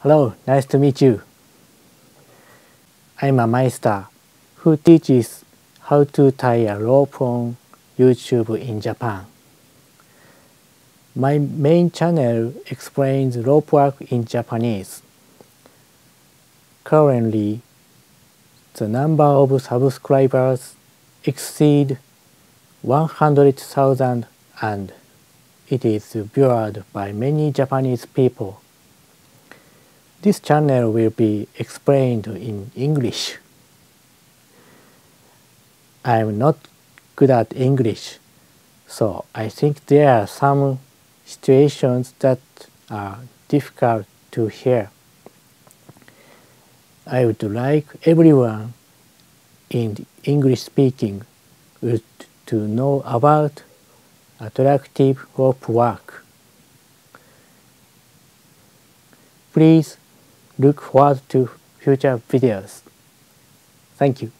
Hello, nice to meet you. I'm a master who teaches how to tie a rope on YouTube in Japan. My main channel explains rope work in Japanese. Currently, the number of subscribers exceed 100,000 and it is viewed by many Japanese people. This channel will be explained in English. I am not good at English, so I think there are some situations that are difficult to hear. I would like everyone in English speaking to know about attractive rope work. Please look forward to future videos. Thank you.